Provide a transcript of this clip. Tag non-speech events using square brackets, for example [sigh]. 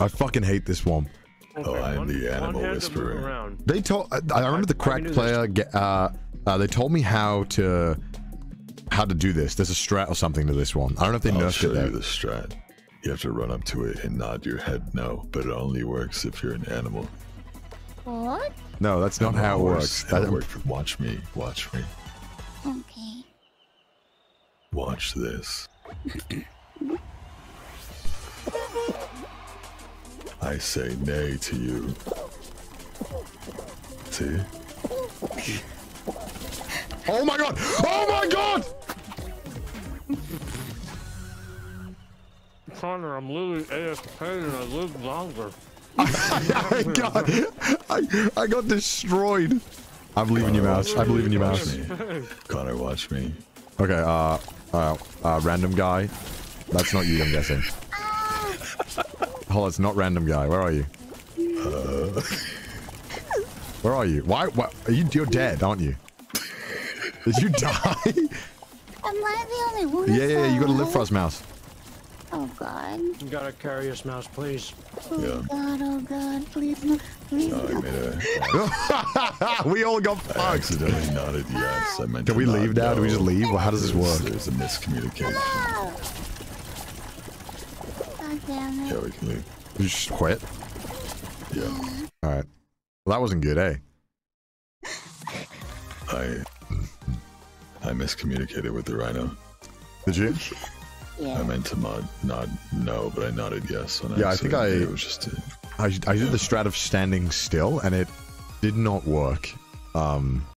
I fucking hate this one. Oh, I am one- the animal hand to move whisperer. They told. I, I remember the I can cracked player. Uh, uh, they told me how to how to do this. There's a strat or something to this one. I don't know if they I'll nerfed show it. There. you the strat. You have to run up to it and nod your head no, but it only works if you're an animal. What? No, that's not how it works. How it That- works. Watch me. Watch me. Okay. Watch this. [laughs] I say nay to you. See? oh my god! Oh my god! Connor, I'm literally AFK and I live longer. [laughs] I got, I, I got destroyed. I believe in you, mouse. I believe in you, mouse. Connor, watch me. Okay, uh, uh, uh, random guy. That's not you, I'm guessing. [laughs] Hold on, it's not random guy. Where are you? Where are you? Why? Why? Are you? You're dead, aren't you? Did you die? Am I the only one? yeah, yeah, yeah. You gotta live alive? for us, mouse. Oh god. You gotta carry us, mouse, please. Oh Yeah. god, oh god, please no, please No, I made a. we all got I accidentally nodded yes. I meant Can we leave now? Do we just leave? Well, how does this There's- work? There's a miscommunication. Ah! God damn it. Yeah, we can leave. You just quit. Yeah. All right. Well, that wasn't good, eh? [laughs] I. I miscommunicated with the rhino. Did you? Yeah. I meant to nod, nod no, but I nodded yes. On Yeah, I think accident. I- It was just. A, I, I did the strat of standing still, and it did not work. Um,